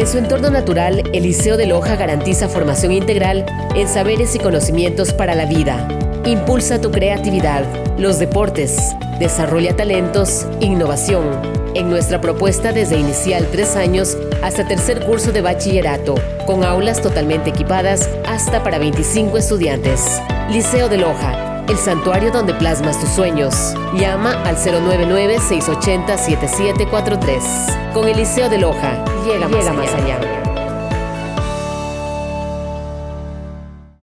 En su entorno natural, el Liceo de Loja garantiza formación integral en saberes y conocimientos para la vida. Impulsa tu creatividad, los deportes, desarrolla talentos, innovación. En nuestra propuesta desde inicial tres años hasta tercer curso de bachillerato, con aulas totalmente equipadas hasta para 25 estudiantes. Liceo de Loja, el santuario donde plasmas tus sueños. Llama al 099-680-7743. Con el Liceo de Loja, llega, más allá.